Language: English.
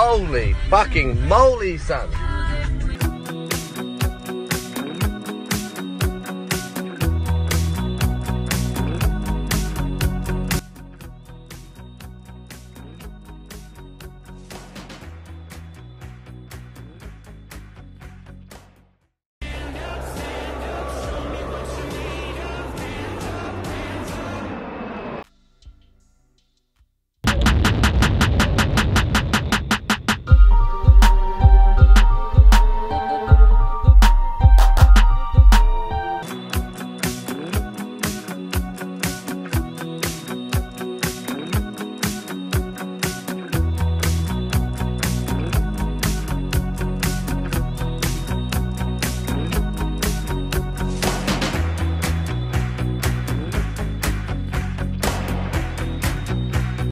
Holy fucking moly, son.